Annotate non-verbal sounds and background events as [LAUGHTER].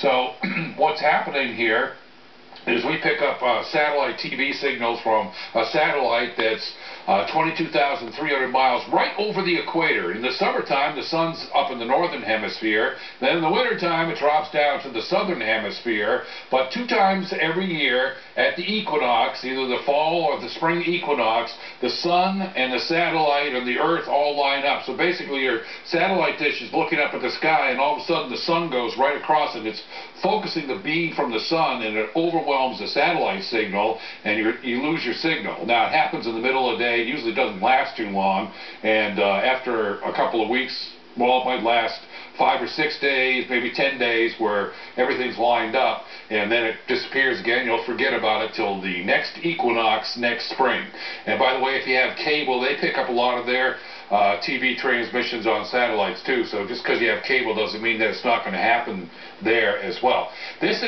So [CLEARS THROAT] what's happening here is we pick up uh, satellite TV signals from a satellite that's uh, 22,300 miles right over the equator. In the summertime, the sun's up in the northern hemisphere. Then in the wintertime, it drops down to the southern hemisphere. But two times every year at the equinox, either the fall or the spring equinox, the sun and the satellite and the earth all line up. So basically, your satellite dish is looking up at the sky, and all of a sudden, the sun goes right across it. It's focusing the beam from the sun, and it overwhelms the satellite signal, and you lose your signal. Now, it happens in the middle of the day it usually doesn't last too long, and uh, after a couple of weeks, well, it might last five or six days, maybe ten days, where everything's lined up, and then it disappears again. You'll forget about it till the next equinox next spring. And by the way, if you have cable, they pick up a lot of their uh, TV transmissions on satellites too. So just because you have cable doesn't mean that it's not going to happen there as well. This is